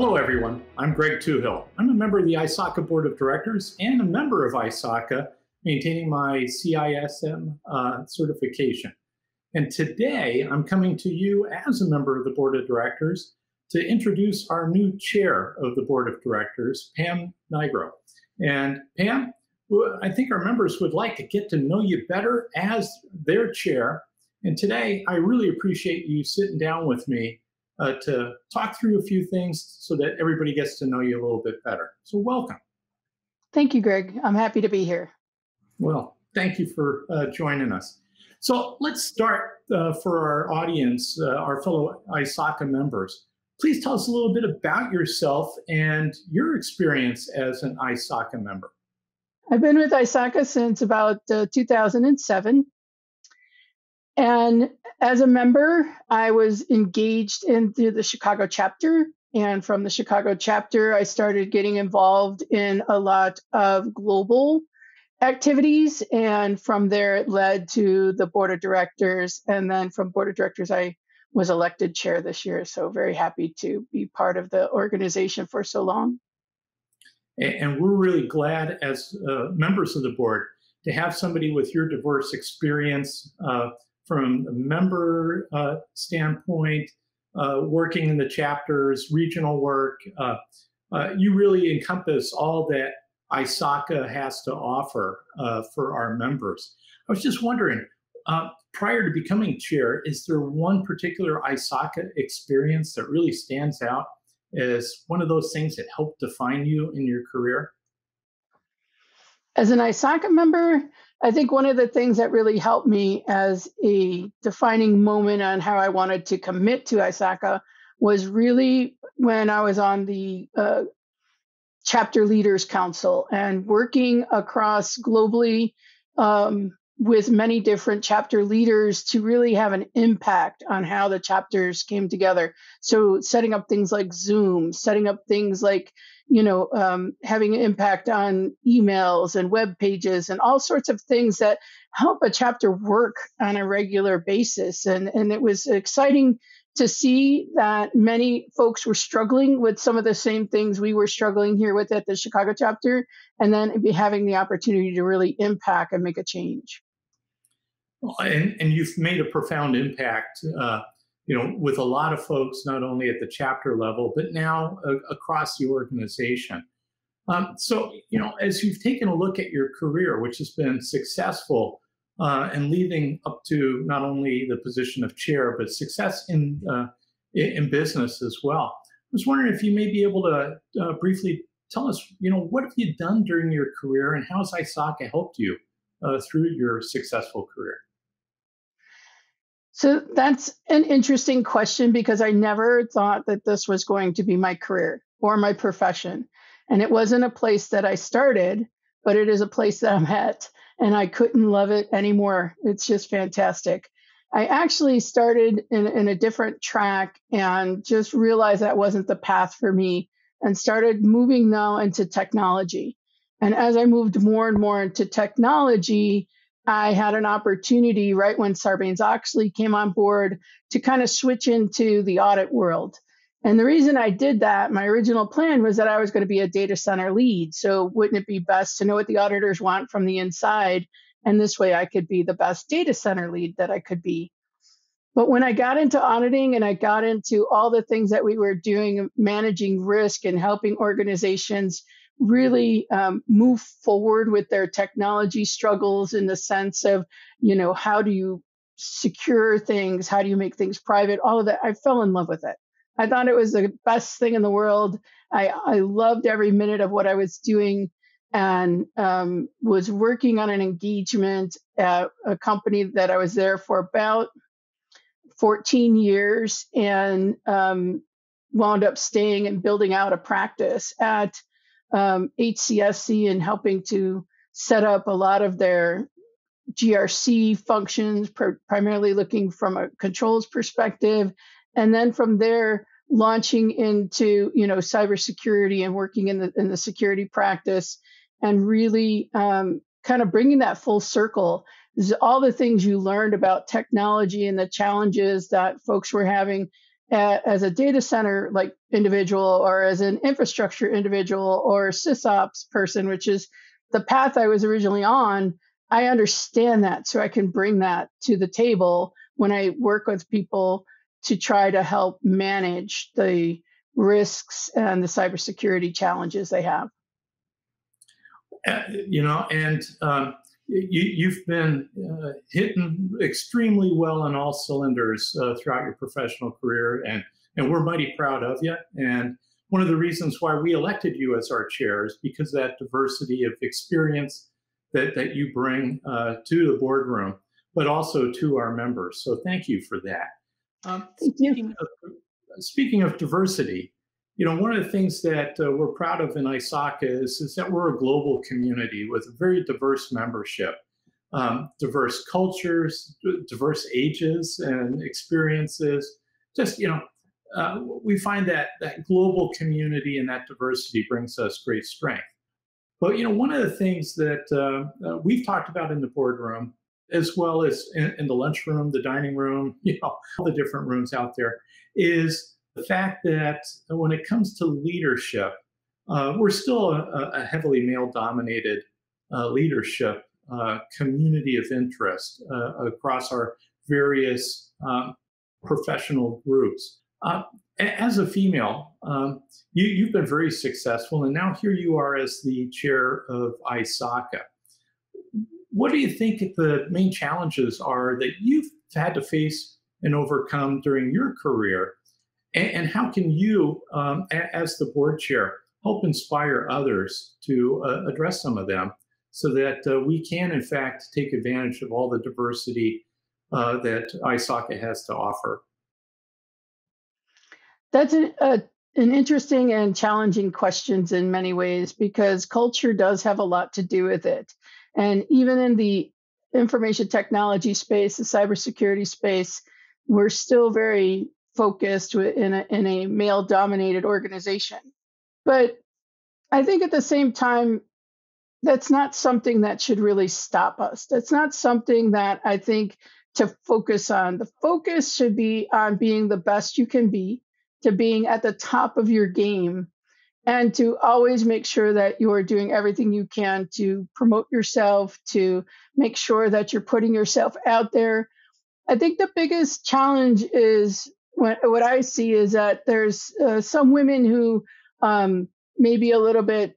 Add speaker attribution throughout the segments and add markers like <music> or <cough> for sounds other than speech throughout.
Speaker 1: Hello, everyone. I'm Greg Touhill. I'm a member of the ISACA Board of Directors and a member of ISACA, maintaining my CISM uh, certification. And today I'm coming to you as a member of the Board of Directors to introduce our new chair of the Board of Directors, Pam Nigro. And Pam, I think our members would like to get to know you better as their chair. And today I really appreciate you sitting down with me uh, to talk through a few things so that everybody gets to know you a little bit better. So, welcome.
Speaker 2: Thank you, Greg. I'm happy to be here.
Speaker 1: Well, thank you for uh, joining us. So, let's start uh, for our audience, uh, our fellow ISACA members. Please tell us a little bit about yourself and your experience as an ISACA member.
Speaker 2: I've been with ISACA since about uh, 2007. And as a member, I was engaged into the Chicago chapter. And from the Chicago chapter, I started getting involved in a lot of global activities. And from there, it led to the board of directors. And then from board of directors, I was elected chair this year. So very happy to be part of the organization for so long.
Speaker 1: And we're really glad as uh, members of the board to have somebody with your diverse experience, uh, from a member uh, standpoint, uh, working in the chapters, regional work. Uh, uh, you really encompass all that ISACA has to offer uh, for our members. I was just wondering, prior to becoming chair, is there one particular ISACA experience that really stands out as one of those things that helped define you in your career?
Speaker 2: As an ISACA member, I think one of the things that really helped me as a defining moment on how I wanted to commit to ISACA was really when I was on the uh, Chapter Leaders Council and working across globally um, with many different chapter leaders to really have an impact on how the chapters came together. So, setting up things like Zoom, setting up things like you know, um, having an impact on emails and web pages and all sorts of things that help a chapter work on a regular basis. And, and it was exciting to see that many folks were struggling with some of the same things we were struggling here with at the Chicago chapter, and then be having the opportunity to really impact and make a change.
Speaker 1: Well, and, and you've made a profound impact. Uh, you know, with a lot of folks, not only at the chapter level, but now uh, across the organization. Um, so, you know, as you've taken a look at your career, which has been successful uh, and leading up to not only the position of chair, but success in uh, in business as well. I was wondering if you may be able to uh, briefly tell us, you know, what have you done during your career, and how has ISACA helped you uh, through your successful career?
Speaker 2: So that's an interesting question because I never thought that this was going to be my career or my profession. And it wasn't a place that I started, but it is a place that I'm at. And I couldn't love it anymore. It's just fantastic. I actually started in, in a different track and just realized that wasn't the path for me and started moving now into technology. And as I moved more and more into technology, I had an opportunity right when Sarbanes Oxley came on board to kind of switch into the audit world. And the reason I did that, my original plan was that I was going to be a data center lead. So wouldn't it be best to know what the auditors want from the inside? And this way I could be the best data center lead that I could be. But when I got into auditing and I got into all the things that we were doing, managing risk and helping organizations really um, move forward with their technology struggles in the sense of, you know, how do you secure things? How do you make things private? All of that. I fell in love with it. I thought it was the best thing in the world. I, I loved every minute of what I was doing and um, was working on an engagement at a company that I was there for about 14 years and um, wound up staying and building out a practice at um, HCSC and helping to set up a lot of their GRC functions, pr- primarily looking from a controls perspective, and then from there launching into you know cybersecurity and working in the in the security practice, and really um, kind of bringing that full circle. All the things you learned about technology and the challenges that folks were having as a data center like individual or as an infrastructure individual or sysops person which is the path i was originally on i understand that. So i can bring that to the table when i work with people to try to help manage the risks and the cybersecurity challenges they have.
Speaker 1: Uh, you know and um, you, have been uh, hitting extremely well on all cylinders uh, throughout your professional career, and and we're mighty proud of you. And one of the reasons why we elected you as our chair is because that diversity of experience that that you bring uh, to the boardroom, but also to our members. So thank you for that.
Speaker 2: Um, thank you.
Speaker 1: Of, speaking of diversity, you know, one of the things that uh, we're proud of in ISACA is, is that we're a global community with a very diverse membership, um, diverse cultures, diverse ages and experiences. Just, you know, uh, we find that that global community and that diversity brings us great strength. But, you know, one of the things that uh, uh we've talked about in the boardroom, as well as in, in the lunchroom, the dining room, <laughs> you know, all the different rooms out there, is the fact that when it comes to leadership, uh, we're still a, a heavily male dominated uh, leadership uh, community of interest uh, across our various um, professional groups. Uh, as a female, um, you, have been very successful, and now here you are as the chair of ISACA. What do you think the main challenges are that you've had to face and overcome during your career and, and how can you, um, a, as the board chair, help inspire others to uh, address some of them so that uh, we can, in fact, take advantage of all the diversity uh, that ISACA has to offer?
Speaker 2: That's an, an interesting and challenging questions in many ways because culture does have a lot to do with it. And even in the information technology space, the cybersecurity space, we're still very focused in a, in a male dominated organization. But I think at the same time, that's not something that should really stop us. That's not something that I think to focus on. The focus should be on being the best you can be, to being at the top of your game, and to always make sure that you are doing everything you can to promote yourself, to make sure that you're putting yourself out there. I think the biggest challenge is what, what I see is that there's uh, some women who um, may be a little bit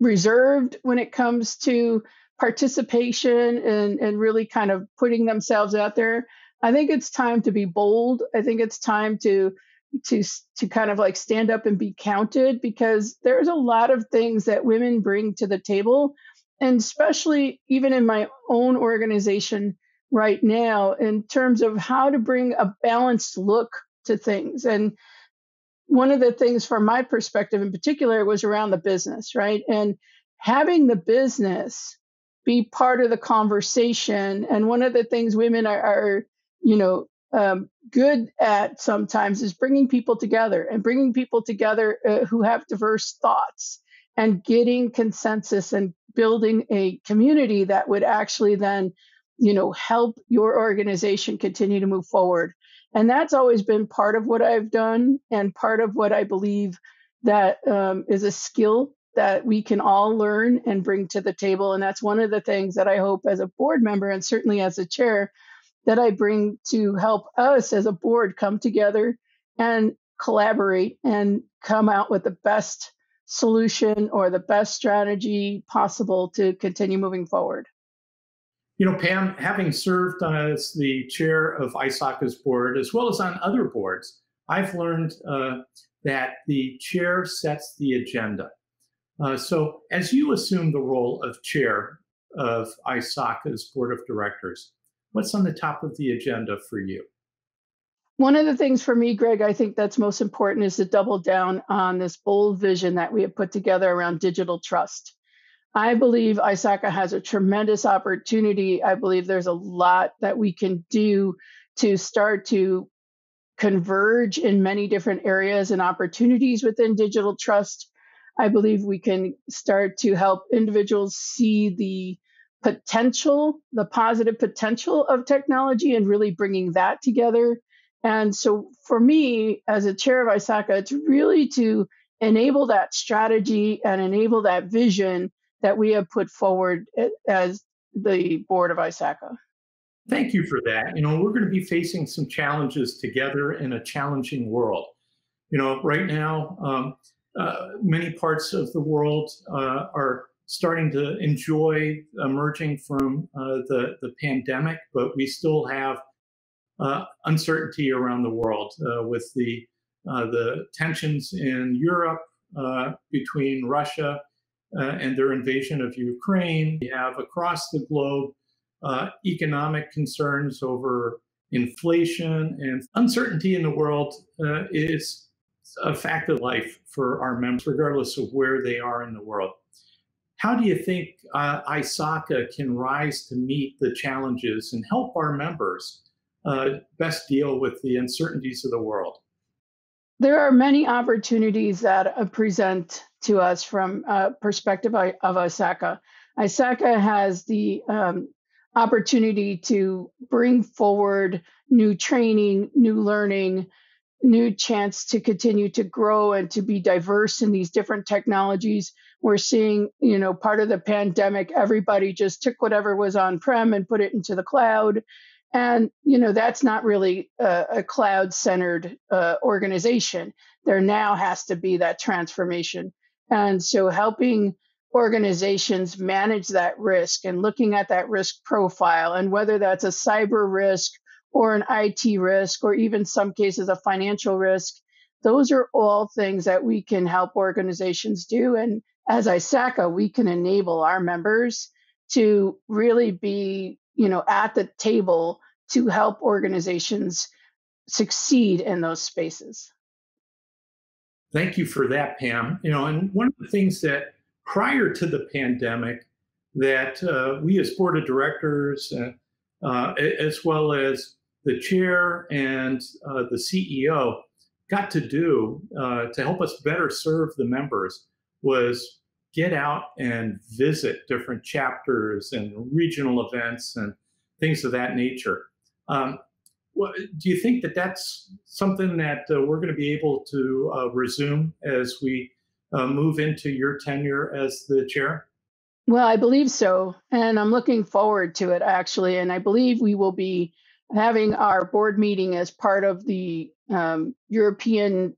Speaker 2: reserved when it comes to participation and, and really kind of putting themselves out there. I think it's time to be bold. I think it's time to to to kind of like stand up and be counted because there's a lot of things that women bring to the table and especially even in my own organization right now in terms of how to bring a balanced look to things. And one of the things from my perspective in particular was around the business, right? And having the business be part of the conversation. And one of the things women are, are you know, um, good at sometimes is bringing people together and bringing people together uh, who have diverse thoughts and getting consensus and building a community that would actually then you know help your organization continue to move forward. And that's always been part of what i've done and part of what i believe that um, is a skill that we can all learn and bring to the table. And that's one of the things that i hope as a board member and certainly as a chair that i bring to help us as a board come together and collaborate and come out with the best solution or the best strategy possible to continue moving forward
Speaker 1: you know, Pam, having served as the chair of ISACA's board, as well as on other boards, I've learned uh, that the chair sets the agenda. Uh, so, as you assume the role of chair of ISACA's board of directors, what's on the top of the agenda for you?
Speaker 2: One of the things for me, Greg, I think that's most important is to double down on this bold vision that we have put together around digital trust. I believe ISACA has a tremendous opportunity. I believe there's a lot that we can do to start to converge in many different areas and opportunities within digital trust. I believe we can start to help individuals see the potential, the positive potential of technology and really bringing that together And so for me, as a chair of ISACA, it's really to enable that strategy and enable that vision that we have put forward as the board of ISACA.
Speaker 1: Thank you for that. You know, we're going to be facing some challenges together in a challenging world. You know, right now, um, uh, many parts of the world uh, are starting to enjoy emerging from uh, the, the pandemic, but we still have uh, uncertainty around the world uh, with the, uh, the tensions in Europe between Russia and their invasion of Ukraine. We have across the globe economic concerns over inflation and uncertainty in the world is a fact of life for our members, regardless of where they are in the world. How do you think uh, ISACA can rise to meet the challenges and help our members uh, best deal with the uncertainties of the world?
Speaker 2: There are many opportunities that uh, present to us from a perspective of, ISACA. ISACA has the um, opportunity to bring forward new training, new learning, new chance to continue to grow and to be diverse in these different technologies. We're seeing, you know, part of the pandemic, everybody just took whatever was on prem and put it into the cloud. And, you know, that's not really a, a cloud centered uh, organization. There now has to be that transformation. And so helping organizations manage that risk and looking at that risk profile and whether that's a cyber risk or an IT risk, or even some cases a financial risk. Those are all things that we can help organizations do. And as ISACA, we can enable our members to really be, you know, at the table to help organizations succeed in those spaces.
Speaker 1: Thank you for that, Pam. You know, and one of the things that prior to the pandemic that uh, we as board of directors, uh, uh, as well as the chair and uh, the CEO got to do uh, to help us better serve the members was get out and visit different chapters and regional events and things of that nature. Um, do you think that that's something that uh, we're going to be able to uh, resume as we uh, move into your tenure as the chair?
Speaker 2: Well, I believe so. And I'm looking forward to it, actually. And I believe we will be having our board meeting as part of the um, European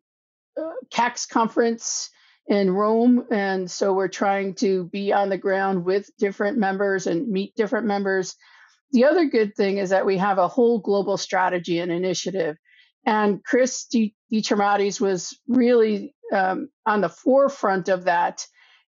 Speaker 2: uh, CACS conference in Rome. And so we're trying to be on the ground with different members and meet different members. The other good thing is that we have a whole global strategy and initiative. And Chris Dimitriadis was really um, on the forefront of that.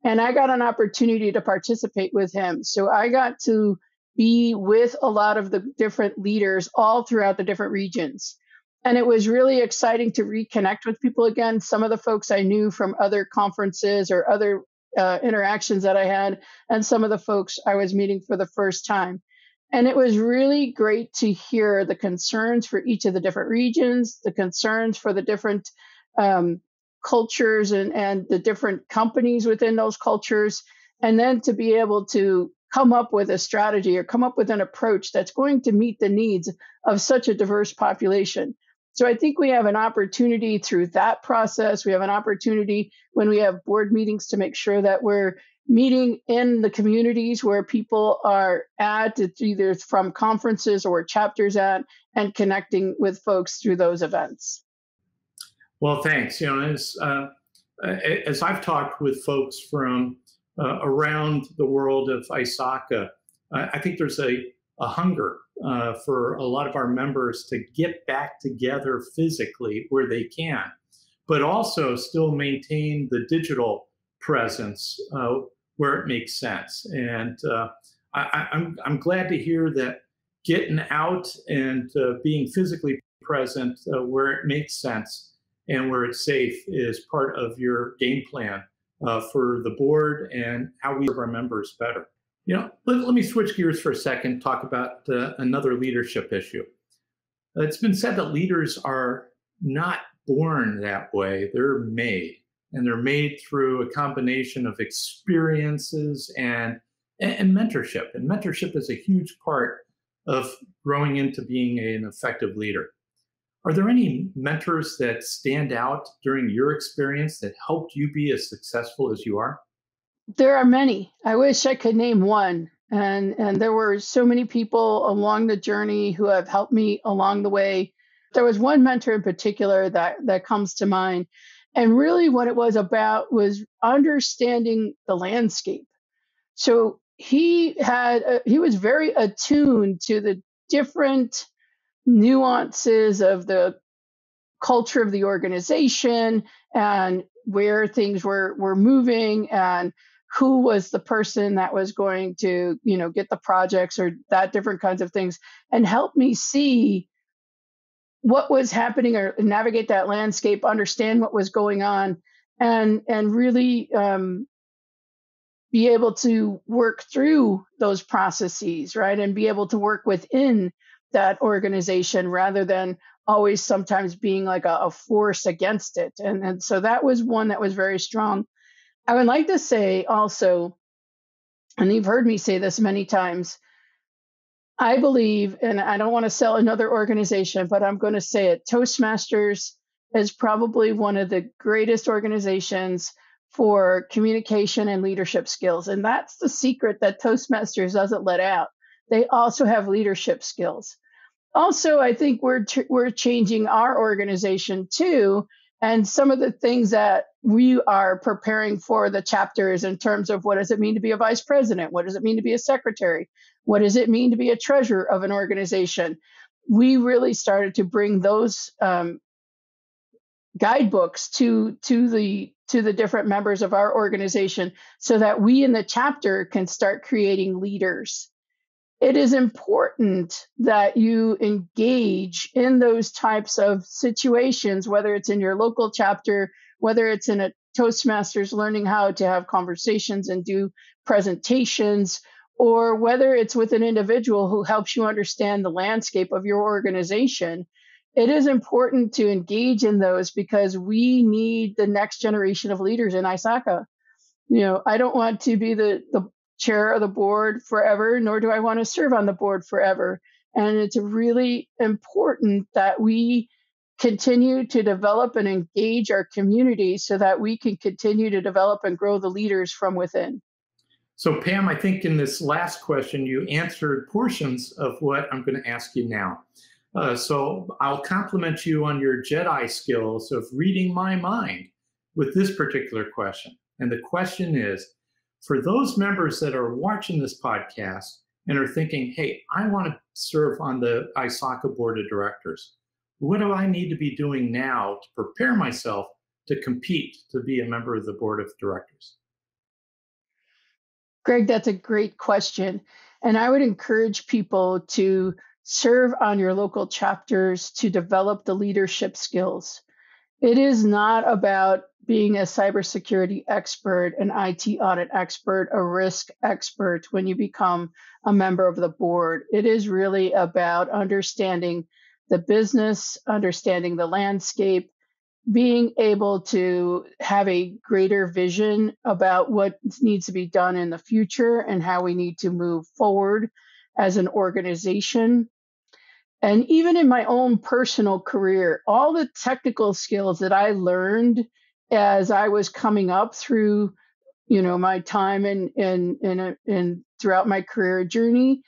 Speaker 2: And I got an opportunity to participate with him. So I got to be with a lot of the different leaders all throughout the different regions. And it was really exciting to reconnect with people again. Some of the folks I knew from other conferences or other uh, interactions that I had, and some of the folks I was meeting for the first time. And it was really great to hear the concerns for each of the different regions, the concerns for the different um, cultures and, and the different companies within those cultures, and then to be able to come up with a strategy or come up with an approach that's going to meet the needs of such a diverse population. So I think we have an opportunity through that process. We have an opportunity when we have board meetings to make sure that we're meeting in the communities where people are at, it's either from conferences or chapters at, and connecting with folks through those events.
Speaker 1: Well, thanks. You know, as uh, as I've talked with folks from uh, around the world of ISACA. I think there's a, a hunger uh, for a lot of our members to get back together physically where they can, but also still maintain the digital presence uh, where it makes sense. And uh, I, I'm, I'm glad to hear that getting out and uh, being physically present uh, where it makes sense and where it's safe is part of your game plan uh, for the board and how we serve our members better. You know, let, let me switch gears for a second, talk about uh, another leadership issue. It's been said that leaders are not born that way, they're made. And they're made through a combination of experiences and, and mentorship. And mentorship is a huge part of growing into being an effective leader. Are there any mentors that stand out during your experience that helped you be as successful as you are?
Speaker 2: There are many. I wish I could name one. And and there were so many people along the journey who have helped me along the way. There was one mentor in particular that that comes to mind. And really what it was about was understanding the landscape. So he had a, he was very attuned to the different nuances of the culture of the organization and where things were were moving and who was the person that was going to you know get the projects or that different kinds of things and help me see what was happening or navigate that landscape understand what was going on and and really um, be able to work through those processes right and be able to work within that organization rather than always sometimes being like a, a force against it. And, and so that was one that was very strong. I would like to say also, and you've heard me say this many times, I believe, and I don't want to sell another organization, but I'm going to say it Toastmasters is probably one of the greatest organizations for communication and leadership skills. And that's the secret that Toastmasters doesn't let out. They also have leadership skills also, I think we're we're changing our organization too, and some of the things that we are preparing for the chapters in terms of what does it mean to be a vice president, what does it mean to be a secretary, what does it mean to be a treasurer of an organization. We really started to bring those um, guidebooks to to the to the different members of our organization so that we in the chapter can start creating leaders it is important that you engage in those types of situations, whether it's in your local chapter, whether it's in a Toastmasters learning how to have conversations and do presentations, or whether it's with an individual who helps you understand the landscape of your organization. It is important to engage in those because we need the next generation of leaders in ISACA. You know, I don't want to be the, the chair of the board forever, nor do I want to serve on the board forever. And it's really important that we continue to develop and engage our community so that we can continue to develop and grow the leaders from within.
Speaker 1: So, Pam, I think in this last question, you answered portions of what I'm going to ask you now. Uh, so, I'll compliment you on your Jedi skills of reading my mind with this particular question. And the question is for those members that are watching this podcast and are thinking, hey, I want to serve on the ISACA board of directors, what do I need to be doing now to prepare myself to compete to be a member of the board of directors?
Speaker 2: Greg, that's a great question. And I would encourage people to serve on your local chapters to develop the leadership skills. It is not about being a cybersecurity expert, an IT audit expert, a risk expert when you become a member of the board. It is really about understanding the business, understanding the landscape, being able to have a greater vision about what needs to be done in the future and how we need to move forward as an organization. And even in my own personal career, all the technical skills that I learned as I was coming up through, you know, my time and and and uh, and throughout my career journey,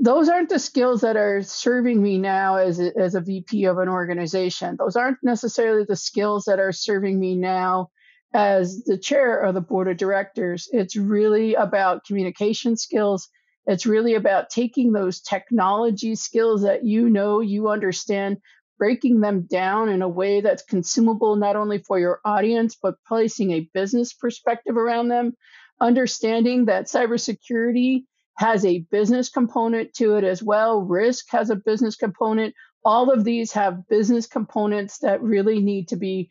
Speaker 2: those aren't the skills that are serving me now as a, as a VP of an organization. Those aren't necessarily the skills that are serving me now as the chair of the board of directors. It's really about communication skills. It's really about taking those technology skills that you know you understand breaking them down in a way that's consumable not only for your audience, but placing a business perspective around them, understanding that cybersecurity has a business component to it as well, risk has a business component. All of these have business components that really need to be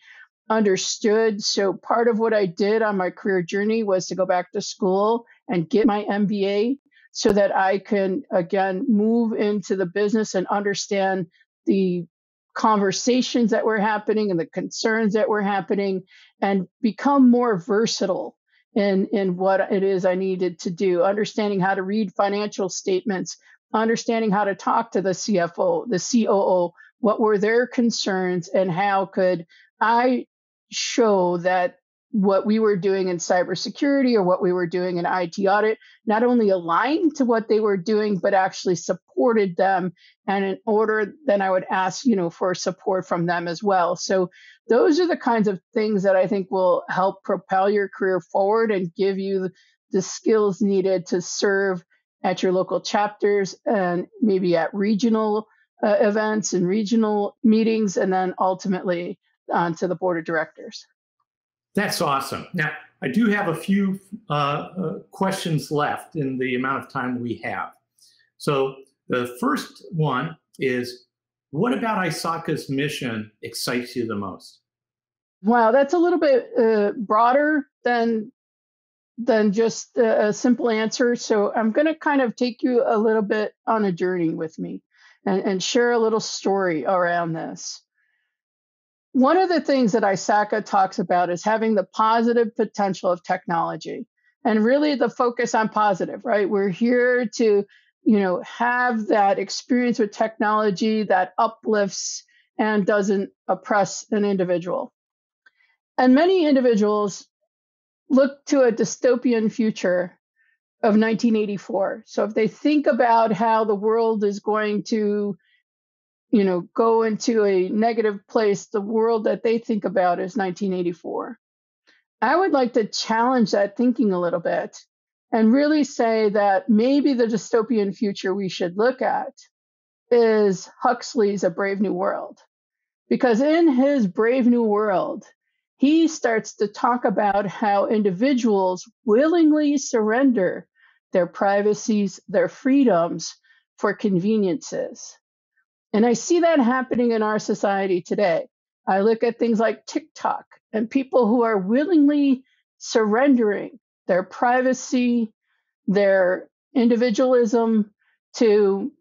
Speaker 2: understood. So, part of what I did on my career journey was to go back to school and get my MBA so that I can, again, move into the business and understand the conversations that were happening and the concerns that were happening and become more versatile in, in what it is I needed to do, understanding how to read financial statements, understanding how to talk to the CFO, the COO, what were their concerns and how could I show that what we were doing in cybersecurity or what we were doing in IT audit not only aligned to what they were doing, but actually supported them. And in order, then I would ask, you know, for support from them as well. So those are the kinds of things that I think will help propel your career forward and give you the skills needed to serve at your local chapters and maybe at regional uh, events and regional meetings, and then ultimately onto the board of directors.
Speaker 1: That's awesome. Now, I do have a few uh, uh, questions left in the amount of time we have. So, the first one is what about ISACA's mission excites you the most?
Speaker 2: Wow, that's a little bit uh, broader than than just a, a simple answer. So I'm going to kind of take you a little bit on a journey with me and, and share a little story around this. One of the things that ISACA talks about is having the positive potential of technology and really the focus on positive, right? We're here to, you know, have that experience with technology that uplifts and doesn't oppress an individual. And many individuals look to a dystopian future of 1984. So if they think about how the world is going to you know, go into a negative place, the world that they think about is 1984. I would like to challenge that thinking a little bit and really say that maybe the dystopian future we should look at is Huxley's A Brave New World. Because in his Brave New World, he starts to talk about how individuals willingly surrender their privacies, their freedoms for conveniences. And I see that happening in our society today. I look at things like TikTok and people who are willingly surrendering their privacy, their individualism to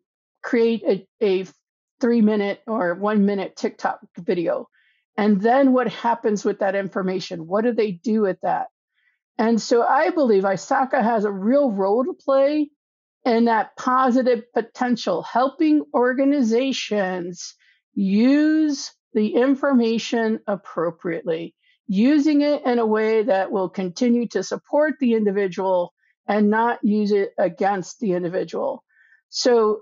Speaker 2: create a, a three minute or one minute TikTok video. And then what happens with that information? What do they do with that? And so I believe ISACA has a real role to play and that positive potential, helping organizations use the information appropriately, using it in a way that will continue to support the individual and not use it against the individual. So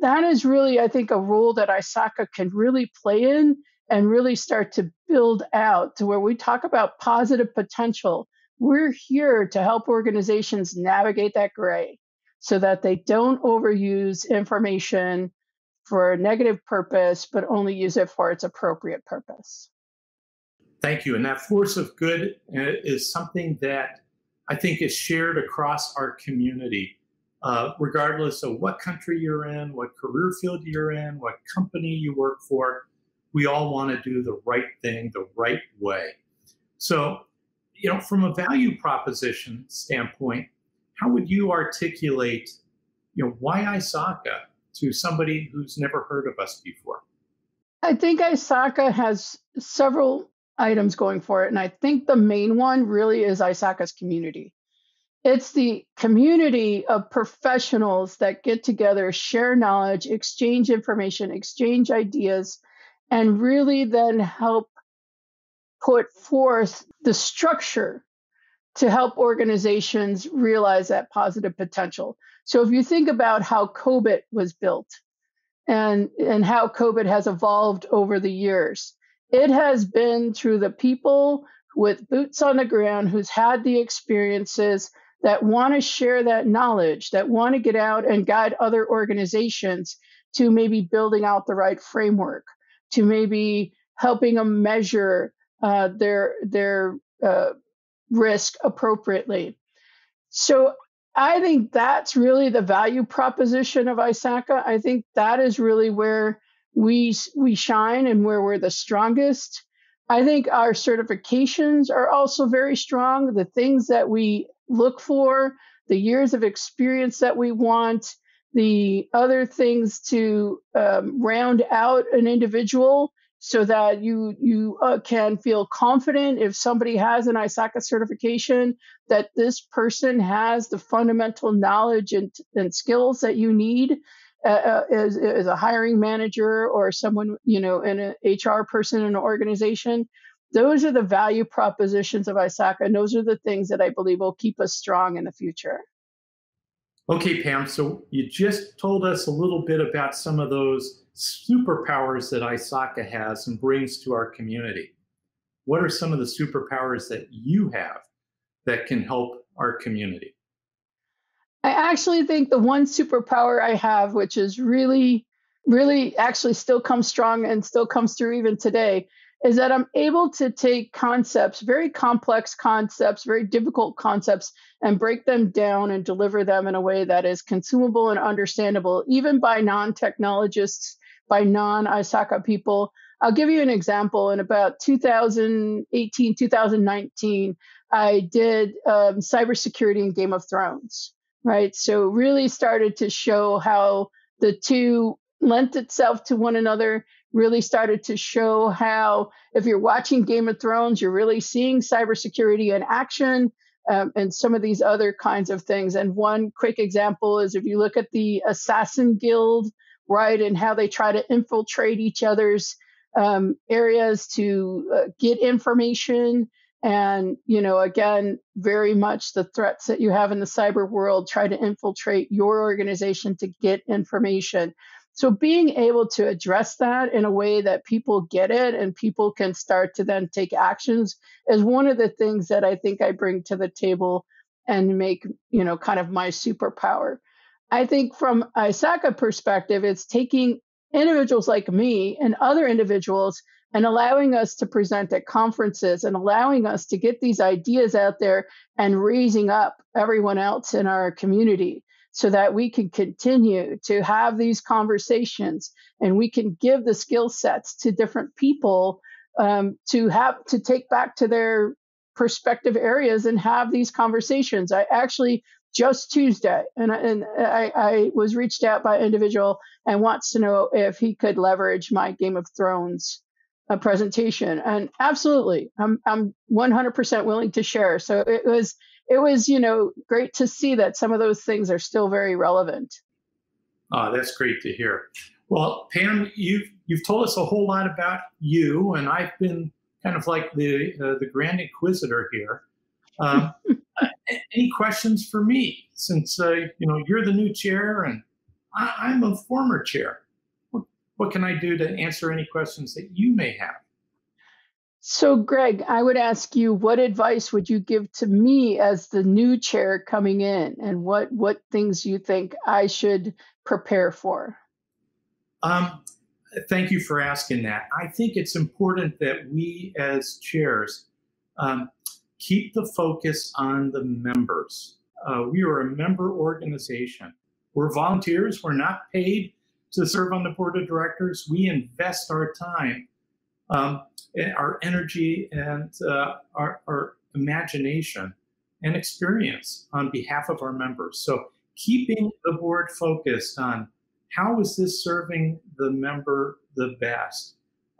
Speaker 2: that is really, I think, a role that ISACA can really play in and really start to build out to where we talk about positive potential. We're here to help organizations navigate that gray so that they don't overuse information for a negative purpose, but only use it for its appropriate purpose.
Speaker 1: Thank you. And that force of good uh, is something that I think is shared across our community, uh, regardless of what country you're in, what career field you're in, what company you work for. We all want to do the right thing the right way. So, you know, from a value proposition standpoint, how would you articulate, you know, why ISACA to somebody who's never heard of us before?
Speaker 2: I think ISACA has several items going for it. And I think the main one really is ISACA's community. It's the community of professionals that get together, share knowledge, exchange information, exchange ideas, and really then help put forth the structure to help organizations realize that positive potential. So if you think about how COBIT was built and, and how COBIT has evolved over the years, it has been through the people with boots on the ground who's had the experiences that want to share that knowledge, that want to get out and guide other organizations to maybe building out the right framework, to maybe helping them measure uh, their their uh, risk appropriately. So I think that's really the value proposition of ISACA. I think that is really where we we shine and where we're the strongest. I think our certifications are also very strong. The things that we look for, the years of experience that we want, the other things to um, round out an individual so that you you uh, can feel confident if somebody has an ISACA certification that this person has the fundamental knowledge and, and skills that you need uh, uh as, as a hiring manager or someone, you know, an HR person in an organization. Those are the value propositions of ISACA, and those are the things that I believe will keep us strong in the future.
Speaker 1: Okay, Pam, so you just told us a little bit about some of those superpowers that ISACA has and brings to our community. What are some of the superpowers that you have that can help our community?
Speaker 2: I actually think the one superpower I have, which is really, really actually still comes strong and still comes through even today, is that I'm able to take concepts, very complex concepts, very difficult concepts, and break them down and deliver them in a way that is consumable and understandable, even by non technologists, by non ISACA people. I'll give you an example. In about 2018, 2019, I did um, cybersecurity in Game of Thrones, right? So, really started to show how the two lent itself to one another really started to show how if you're watching Game of Thrones, you're really seeing cybersecurity in action um, and some of these other kinds of things. And one quick example is if you look at the Assassin Guild, right, and how they try to infiltrate each other's um, areas to uh, get information. And, you know, again, very much the threats that you have in the cyber world try to infiltrate your organization to get information. So being able to address that in a way that people get it and people can start to then take actions is one of the things that I think I bring to the table and make, you know, kind of my superpower. I think from a ISACA perspective, it's taking individuals like me and other individuals and allowing us to present at conferences and allowing us to get these ideas out there and raising up everyone else in our community so that we can continue to have these conversations and we can give the skill sets to different people um, to have to take back to their perspective areas and have these conversations. I actually just Tuesday, and, and I, I, was reached out by an individual and wants to know if he could leverage my Game of Thrones uh, presentation. And absolutely, I'm I'm 100% willing to share. So it was it was, you know, great to see that some of those things are still very relevant.
Speaker 1: Oh, that's great to hear. Well, Pam, you've you've told us a whole lot about you, and I've been kind of like the uh, the grand inquisitor here. Um, <laughs> any questions for me? Since uh, you know you're the new chair, and I, am a former chair. What, what can I do to answer any questions that you may have?
Speaker 2: So, Greg, I would ask you, what advice would you give to me as the new chair coming in, and what what things you think I should prepare for?
Speaker 1: Um, thank you for asking that. I think it's important that we, as chairs, um, keep the focus on the members. Uh, we are a member organization. We're volunteers. We're not paid to serve on the board of directors. We invest our time um, our energy and uh, our, our, imagination and experience on behalf of our members. So keeping the board focused on how is this serving the member the best,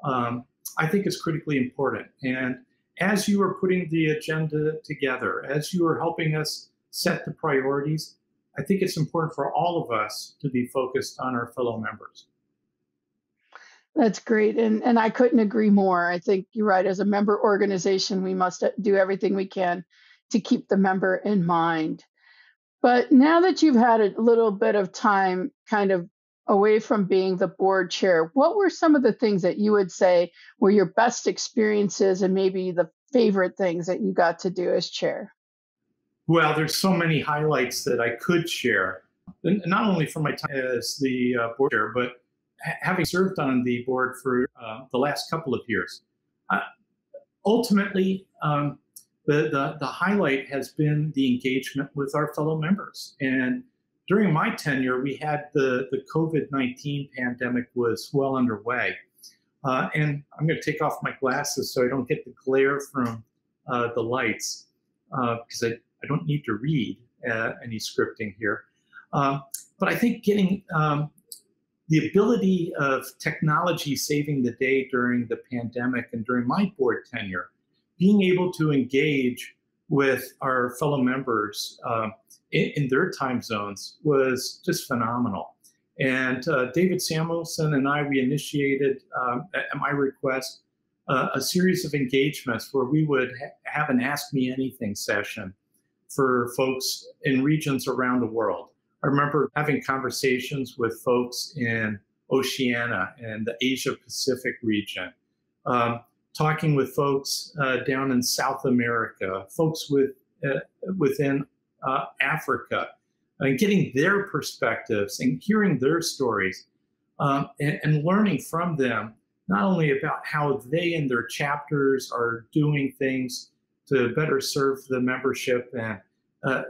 Speaker 1: um, I think is critically important. And as you are putting the agenda together, as you are helping us set the priorities, I think it's important for all of us to be focused on our fellow members.
Speaker 2: That's great. And, and I couldn't agree more. I think you're right. As a member organization, we must do everything we can to keep the member in mind. But now that you've had a little bit of time kind of away from being the board chair, what were some of the things that you would say were your best experiences and maybe the favorite things that you got to do as chair?
Speaker 1: Well, there's so many highlights that I could share, not only from my time as the uh, board chair, but having served on the board for uh, the last couple of years, uh, ultimately, um, the, the, the highlight has been the engagement with our fellow members. And during my tenure, we had the, the COVID 19 pandemic was well underway. Uh, and I'm going to take off my glasses so I don't get the glare from uh, the lights because uh, I, I don't need to read uh, any scripting here. Um, but I think getting um, the ability of technology saving the day during the pandemic and during my board tenure, being able to engage with our fellow members uh, in, in, their time zones was just phenomenal. And uh, David Samuelson and I, we initiated, um, at my request, uh, a series of engagements where we would ha- have an Ask Me Anything session for folks in regions around the world. I remember having conversations with folks in Oceania and the Asia Pacific region, um, talking with folks uh, down in South America, folks with uh, within uh, Africa, and getting their perspectives and hearing their stories, um, and, and learning from them not only about how they and their chapters are doing things to better serve the membership and uh,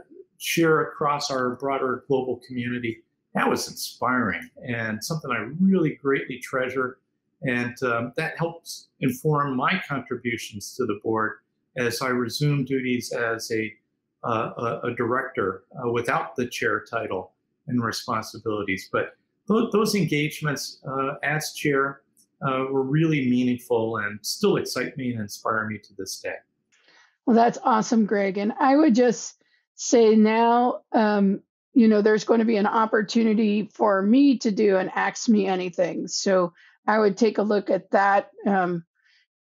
Speaker 1: share across our broader global community. That was inspiring and something I really greatly treasure. And um, that helps inform my contributions to the board as I resume duties as a, uh, a, director uh, without the chair title and responsibilities. But th- those engagements uh, as chair uh, were really meaningful and still excite me and inspire me to this day.
Speaker 2: Well, that's awesome, Greg. And I would just say now, um, you know, there's going to be an opportunity for me to do an Ask Me Anything. So I would take a look at that um,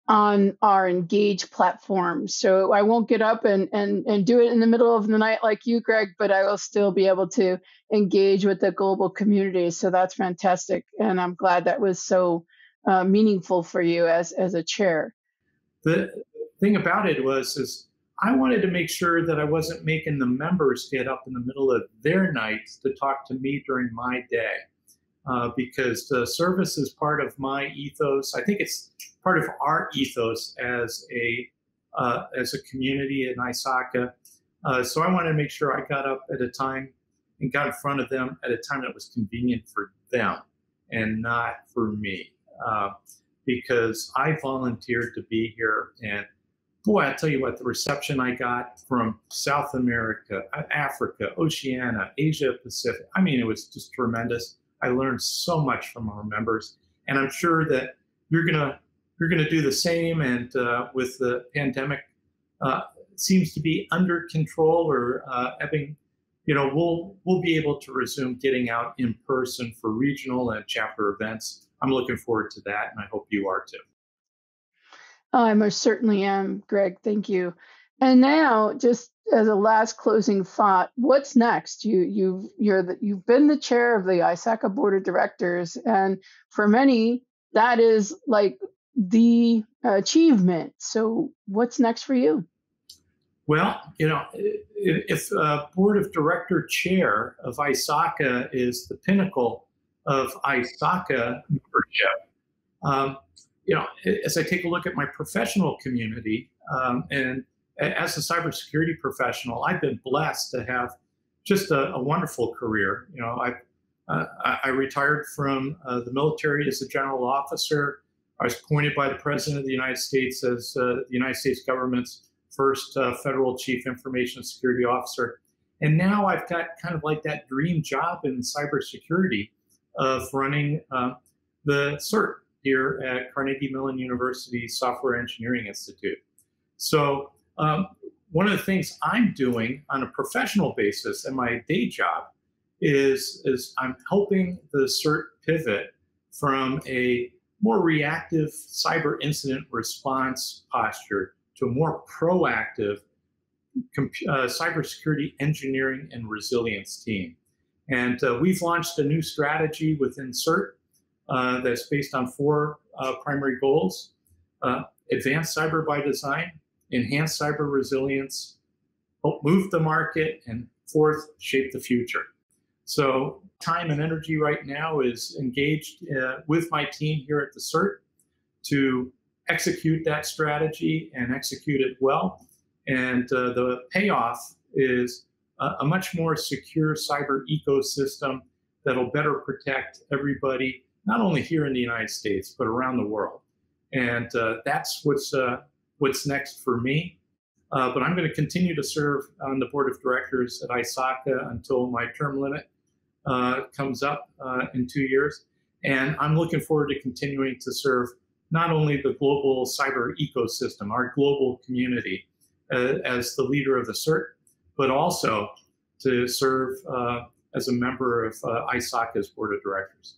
Speaker 2: on our Engage platform. So I won't get up and, and, and do it in the middle of the night like you, Greg, but I will still be able to engage with the global community. So that's fantastic. And I'm glad that was so uh, meaningful for you as as a chair.
Speaker 1: The thing about it was is I wanted to make sure that I wasn't making the members get up in the middle of their nights to talk to me during my day. Uh, because the service is part of my ethos. I think it's part of our ethos as a uh, as a community in ISACA. Uh, so I wanted to make sure I got up at a time and got in front of them at a time that was convenient for them and not for me uh, because I volunteered to be here. And boy, I tell you what, the reception I got from South America, Africa, Oceania, Asia Pacific, I mean, it was just tremendous. I learned so much from our members. And I'm sure that you're going to you're going to do the same. And uh, with the pandemic, uh, seems to be under control or uh, ebbing, you know, we'll we'll be able to resume getting out in person for regional and chapter events I'm looking forward to that, and I hope you are too.
Speaker 2: Oh, I most certainly am, Greg. Thank you. And now, just as a last closing thought, what's next? You you've you're the, you've been the chair of the ISACA board of directors, and for many, that is like the achievement. So, what's next for you?
Speaker 1: Well, you know, if a board of director chair of ISACA is the pinnacle of ISACA membership. Um, you know, as I take a look at my professional community, um, and as a cybersecurity professional, I've been blessed to have just a, a wonderful career. You know, I uh, I retired from uh, the military as a general officer. I was appointed by the President of the United States as uh, the United States government's first uh, federal chief information security officer. And now I've got kind of like that dream job in cybersecurity of running uh, the CERT here at Carnegie Mellon University Software Engineering Institute. So um, one of the things I'm doing on a professional basis in my day job is, is I'm helping the CERT pivot from a more reactive cyber incident response posture to a more proactive uh, cybersecurity engineering and resilience team. And uh, we've launched a new strategy within CERT uh, that's based on four uh, primary goals uh, advance cyber by design, enhance cyber resilience, help move the market, and fourth, shape the future. So, time and energy right now is engaged uh, with my team here at the CERT to execute that strategy and execute it well. And uh, the payoff is a, much more secure cyber ecosystem that'll better protect everybody, not only here in the United States, but around the world. And uh, that's what's, uh, what's next for me. Uh, but I'm going to continue to serve on the board of directors at ISACA until my term limit uh, comes up uh, in two years. And I'm looking forward to continuing to serve not only the global cyber ecosystem, our global community, uh, as the leader of the CERT, but also to serve as a member of ISACA's board of directors.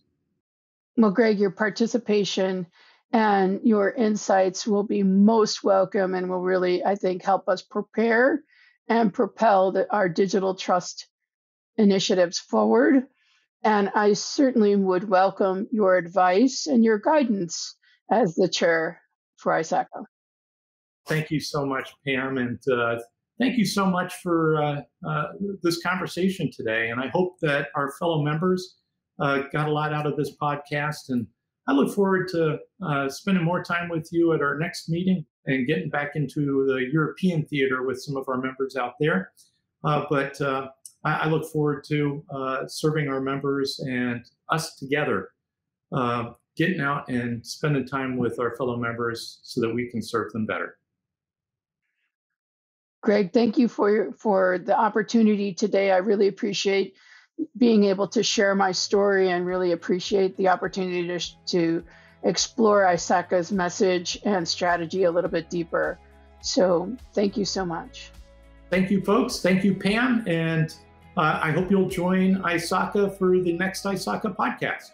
Speaker 2: Well, Greg, your participation and your insights will be most welcome and will really, I think, help us prepare and propel the, our digital trust initiatives forward. And I certainly would welcome your advice and your guidance as the chair for ISACA.
Speaker 1: Thank you so much, Pam. And uh, thank you so much for uh, uh, this conversation today. And I hope that our fellow members uh, got a lot out of this podcast. And I look forward to uh, spending more time with you at our next meeting and getting back into the European theater with some of our members out there. Uh, but uh, I, I, look forward to uh, serving our members and us together, uh, getting out and spending time with our fellow members so that we can serve them better.
Speaker 2: Greg, thank you for for the opportunity today. I really appreciate being able to share my story and really appreciate the opportunity to, to explore ISACA's message and strategy a little bit deeper. So thank you so much.
Speaker 1: Thank you, folks. Thank you, Pam. And uh, I hope you'll join ISACA for the next ISACA podcast.